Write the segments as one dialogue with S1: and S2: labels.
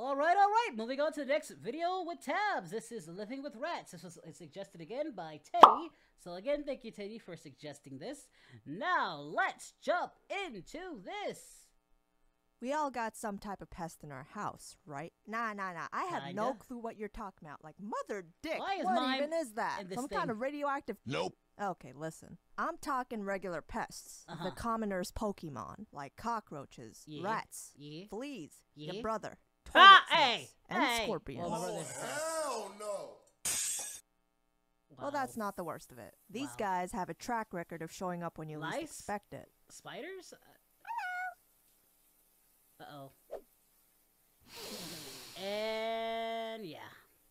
S1: All right, all right. Moving on to the next video with Tabbes. This is Living with Rats. This was suggested again by Teddy. So again, thank you, Teddy, for suggesting this. Now let's jump into this.
S2: We all got some type of pest in our house, right? Nah, nah, nah. I have no
S1: Kinda.
S2: clue what you're talking about. Like, mother dick.
S1: Why is
S2: what
S1: mine
S2: even is that?
S1: in this
S2: Some kind of radioactive.
S3: Nope.
S2: Okay, listen. I'm talking regular pests.
S1: Uh-huh.
S2: The commoner's Pokemon, like cockroaches,
S1: Yeah.
S2: rats,
S1: Yeah.
S2: fleas,
S1: Yeah.
S2: your brother,
S1: Ah, hey,
S2: and
S1: hey.
S2: scorpions.
S3: Oh, hell no.
S2: Well, that's not the worst of it. These
S1: Wow.
S2: guys have a track record of showing up when you least expect it.
S1: spiders. Uh oh. And yeah.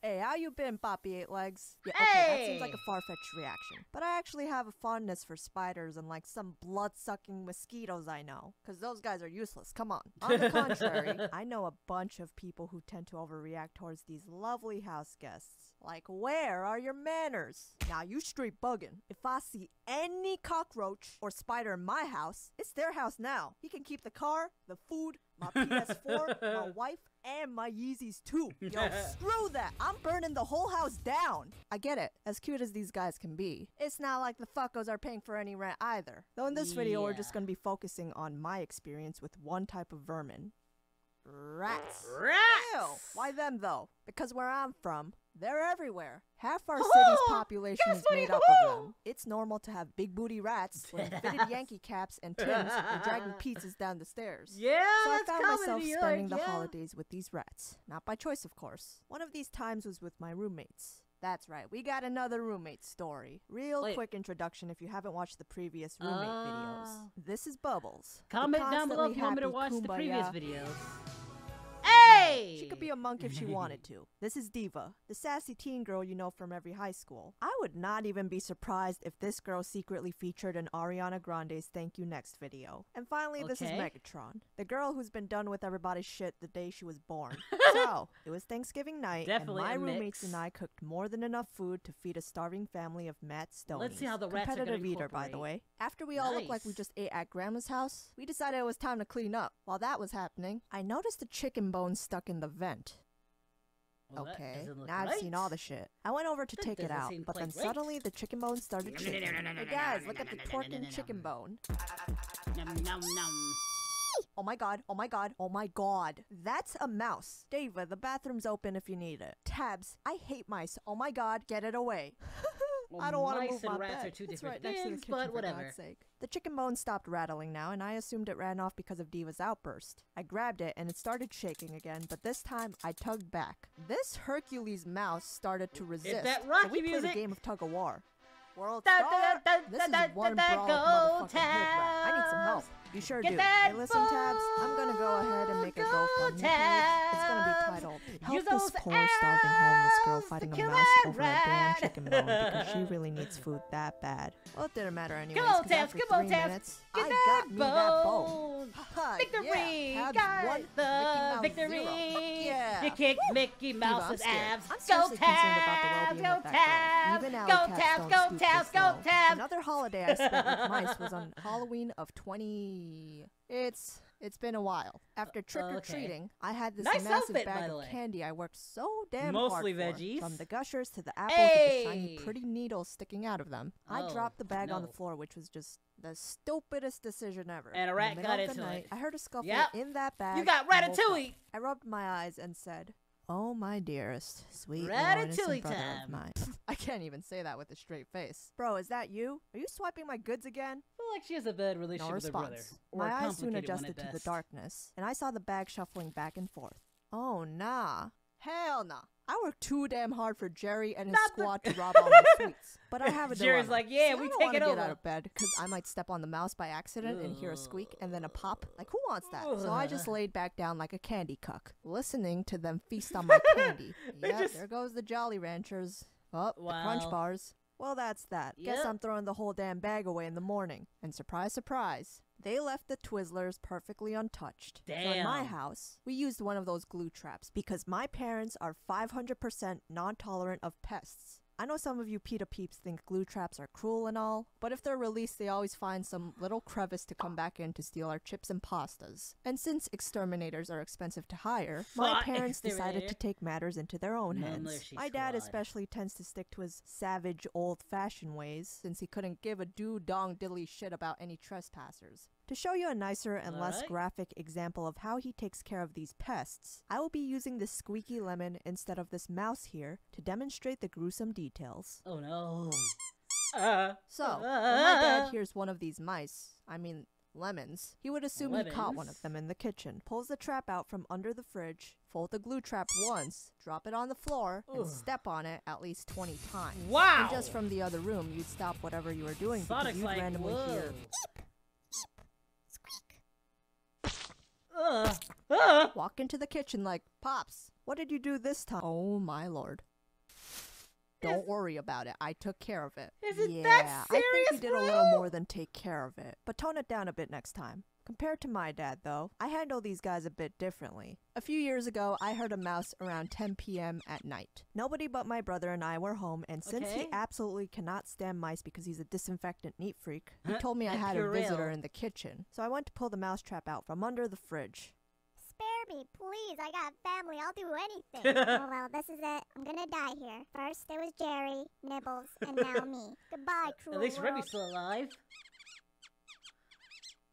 S2: Hey, how you been, Poppy Eight Legs? Yeah, okay, that seems like a far-fetched reaction. But I actually have a fondness for spiders and like some blood-sucking mosquitoes I know. Cause those guys are useless, come on. On the contrary, I know a bunch of people who tend to overreact towards these lovely house guests. Like, where are your manners? Now you straight buggin'. If I see any cockroach or spider in my house, it's their house now. He can keep the car, the food, my PS4, my wife, and my Yeezys too. Yo, screw that. I'm burning the whole house down. I get it. As cute as these guys can be, it's not like the fuckos are paying for any rent either. Though in this video, we're just gonna be focusing on my experience with one type of vermin. Rats. Ew. Why them though? Because where I'm from, they're everywhere. Half our
S1: Hoo-hoo!
S2: city's population is made up of them. It's normal to have big booty rats with fitted Yankee caps and Tims and dragging pizzas down the stairs.
S1: Yeah,
S2: So I found myself
S1: York,
S2: spending the
S1: yeah.
S2: holidays with these rats. Not by choice, of course. One of these times was with my roommates. That's right, we got another roommate story. Real
S1: Wait.
S2: quick introduction if you haven't watched the previous roommate ah. videos.
S1: Oh.
S2: This is Bubbles.
S1: Comment down below if you want me to watch the previous videos. Hey!
S2: She could be a monk if she wanted to. This is Diva, the sassy teen girl you know from every high school. I would not even be surprised if this girl secretly featured in Ariana Grande's Thank You Next video. And finally, this is Megatron, the girl who's been done with everybody's shit the day she was born. so, it was Thanksgiving night,
S1: Definitely
S2: and my roommates
S1: mix.
S2: and I cooked more than enough food to feed a starving family of Matt Stonie.
S1: Let's see how the rats
S2: Competitive eater, by the way. After we all looked like we just ate at Grandma's house, we decided it was time to clean up. While that was happening, I noticed a chicken bone stuck in the vent.
S1: Well,
S2: okay, now I've seen all the shit. I went over to
S1: That
S2: take it out, but then
S1: right.
S2: suddenly the chicken bone started shaking. Hey guys, look at the twerking chicken bone.
S1: Nom, nom, nom.
S2: Oh my god, oh my god, oh my god. That's a mouse. Diva, the bathroom's open if you need it. Tabbes, I hate mice. Oh my god, get it away.
S1: Well,
S2: I don't want to move
S1: and
S2: my
S1: rats
S2: bed.
S1: are two
S2: it's
S1: different
S2: right next to the
S1: things,
S2: kitchen,
S1: but
S2: for
S1: whatever.
S2: God's sake. The chicken bone stopped rattling now, and I assumed it ran off because of Diva's outburst. I grabbed it, and it started shaking again, but this time I tugged back. This Hercules mouse started to resist.
S1: that
S2: so
S1: Rocky
S2: we played
S1: music?
S2: a game of tug of war. World
S1: Da,
S2: Star.
S1: da, da,
S2: This
S1: da,
S2: is one
S1: da,
S2: brawl motherfucking hood rat. I need some help.
S1: Tabbes.
S2: You sure
S1: Get
S2: do.
S1: that
S2: Hey, listen, Tabbes. I'm gonna go ahead and make a
S1: Go
S2: GoFundMe page. It's gonna be
S1: Tabbes.
S2: titled "Help this poor starving homeless girl fighting a mouse over a damn chicken bone because she really needs food that bad." Well, it didn't matter anyways. 'cause
S1: Tabbes.
S2: after
S1: Come on,
S2: three
S1: Tabbes.
S2: minutes,
S1: Get
S2: I
S1: that
S2: got me that bone.
S1: Victory!
S2: Yeah, Tabbes
S1: Got the victory!
S2: yeah.
S1: You kicked Mickey Mouse's abs.
S2: I'm
S1: Go
S2: seriously about the Tabbes!
S1: Go
S2: of that girl. Tabbes!
S1: Go
S2: Tabbes!
S1: Go
S2: Tabbes!
S1: Go. Tabbes!
S2: Another holiday I spent with mice was on Halloween of 20. It's it's been a while. After uh, trick or treating, I had this
S1: Nice
S2: massive
S1: outfit,
S2: bag of candy I worked so damn
S1: Mostly
S2: hard for.
S1: veggies.
S2: From the gushers to the apples with the shiny pretty needles sticking out of them. I
S1: Oh,
S2: dropped the bag on the floor, which was just the stupidest decision ever.
S1: And a
S2: In
S1: rat
S2: middle
S1: got into
S2: night,
S1: it.
S2: I heard a scuffle
S1: Yep.
S2: in that bag.
S1: You got. Ratatouille!
S2: I rubbed my eyes and said, "Oh my dearest, sweet
S1: Ratatouille
S2: brother
S1: time."
S2: of mine." I can't even say that with a straight face. Bro, is that you? Are you swiping my goods again?
S1: Like she has a bad
S2: No
S1: relationship with her brother.
S2: response.
S1: Or a
S2: My eyes soon adjusted to the darkness, and I saw the bag shuffling back and forth. Oh nah. Hell nah. I worked too damn hard for Jerry and his
S1: Not
S2: squad to rob all my sweets. But I have a
S1: Jerry's
S2: dilemma.
S1: like, "Yeah,
S2: See,
S1: we take it
S2: get
S1: over."
S2: out of bed because I might step on the mouse by accident and hear a squeak and then a pop. Like, who wants that? So I just laid back down like a candy cuck, listening to them feast on my candy. Yeah,
S1: just-
S2: there goes the Jolly Ranchers. Oh, the Crunch Bars. Well, that's that. Guess I'm throwing the whole damn bag away in the morning. And surprise, surprise, they left the Twizzlers perfectly untouched. So in my house, we used one of those glue traps because my parents are 500% non tolerant of pests. I know some of you PETA peeps think glue traps are cruel and all, but if they're released, they always find some little crevice to come back in to steal our chips and pastas. And since exterminators are expensive to hire, my parents decided to take matters into their own hands. My dad especially tends to stick to his savage, old fashioned ways since he couldn't give a doo dong diddly shit about any trespassers. To show you a nicer and less
S1: Alright.
S2: graphic example of how he takes care of these pests, I will be using this squeaky lemon instead of this mouse here to demonstrate the gruesome details.
S1: Oh no. Uh,
S2: So, when my
S1: Ah.
S2: dad hears one of these mice, I mean lemons, he would assume he caught one of them in the kitchen, pulls the trap out from under the fridge, fold the glue trap once, drop it on the floor, and step on it at least 20 times.
S1: wow.
S2: And just from the other room, you'd stop whatever you were doing because you'd
S1: like,
S2: randomly
S1: whoa.
S2: hear.
S1: Uh, uh.
S2: Walk into the kitchen like, Pops, what did you do this time? Oh my lord. Don't worry about it. I took care of it.
S1: Is it
S2: yeah,
S1: that
S2: I think you
S1: serious,
S2: did a little more than take care of it. But tone it down a bit next time. Compared to my dad, though, I handle these guys a bit differently. A few years ago, I heard a mouse around 10 p.m. at night. Nobody but my brother and I were home, and since he absolutely cannot stand mice because he's a disinfectant neat freak, he told me I had a visitor
S1: Purell.
S2: in the kitchen. So I went to pull the mouse trap out from under the fridge.
S3: Spare me, please. I got family. I'll do anything. oh, well, this is it. I'm gonna die here. First, there was Jerry, Nibbles, and now me. Goodbye, cruel
S1: At least
S3: world.
S1: Remy's still alive.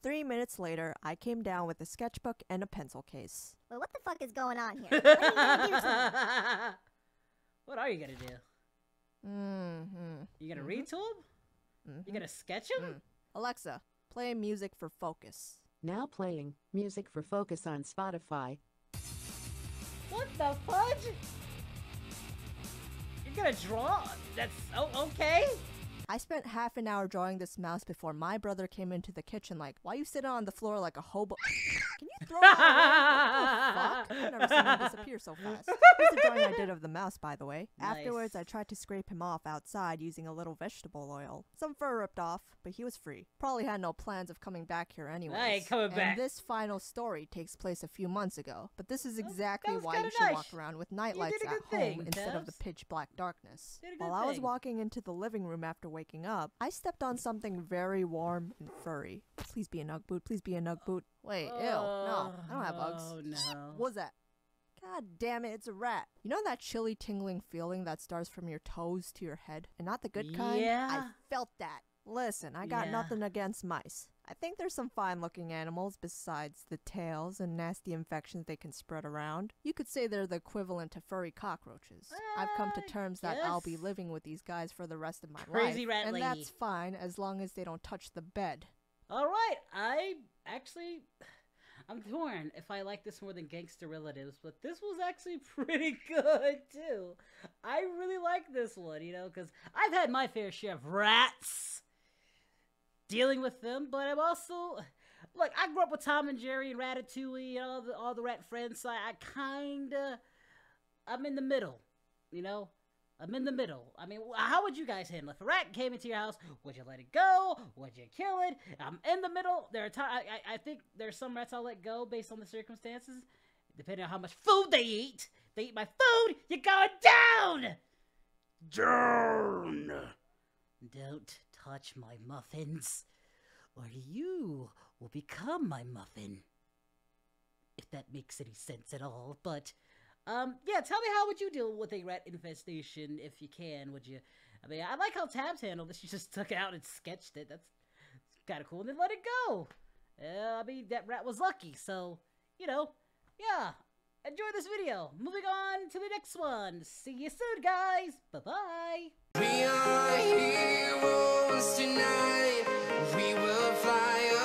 S2: Three minutes later, I came down with a sketchbook and a pencil case.
S3: Wait, what the fuck is going on here? What are you gonna do to me?
S1: what are you gonna do?
S2: Mm-hmm.
S1: You gonna read to him?
S2: Mhm.
S1: You gonna sketch him?
S2: Mm. Alexa, play music for focus.
S4: Now playing music for focus on Spotify.
S1: What the fudge? You're gonna draw? That's oh okay.
S2: I spent half an hour drawing this mouse before my brother came into the kitchen like, why you sitting on the floor like a hobo? Can you throw that away? What the fuck? I've never seen him disappear so fast. Here's a drawing I did of the mouse, by the way. Afterwards, I tried to scrape him off outside using a little vegetable oil. Some fur ripped off, but he was free. Probably had no plans of coming back here anyways.
S1: coming
S2: and
S1: back.
S2: this final story takes place a few months ago, but this is
S1: oh, that
S2: exactly why you should
S1: nice.
S2: walk around with nightlights at home
S1: thing,
S2: instead of the pitch black darkness.
S1: Did a good
S2: While I was walking into the living room after waking up, I stepped on something very warm and furry. Please be a nug boot. Please be a nug boot. Wait, ew. No, I don't have oh, bugs.
S1: Oh no.
S2: What was that? God damn it, it's a rat. You know that chilly tingling feeling that starts from your toes to your head? And not the good kind?
S1: Yeah.
S2: I felt that. Listen, I got
S1: Yeah.
S2: nothing against mice. I think there's some fine looking animals besides the tails and nasty infections they can spread around. You could say they're the equivalent to furry cockroaches. I've come to
S1: uh,
S2: terms that I'll be living with these guys for the rest of my
S1: Crazy
S2: life. and
S1: lady.
S2: that's fine as long as they don't touch the bed.
S1: All right, I actually, I'm torn if I like this more than Gangster Relatives, but this was actually pretty good too. I really like this one, you know, because I've had my fair share of rats dealing with them, but I'm also look. I grew up with Tom and Jerry and Ratatouille and all the all the rat friends, so I, I kinda, I'm in the middle, you know. I'm in the middle. I mean, how would you guys handle it? if a rat came into your house? Would you let it go? Would you kill it? I'm in the middle. There are times I think there's some rats I'll let go based on the circumstances, depending on how much food they eat. They eat my food. You're going down. Down. Don't touch my muffins, or you will become my muffin. If that makes any sense at all, but. Um, yeah, tell me how would you deal with a rat infestation if you can? Would you? I mean, I like how Tabbes handled this. She just took it out and sketched it. That's kind of cool. And then let it go. Uh, I mean, that rat was lucky. So, you know, yeah. Enjoy this video. Moving on to the next one. See you soon, guys. Bye bye.
S5: We are heroes tonight. We will fly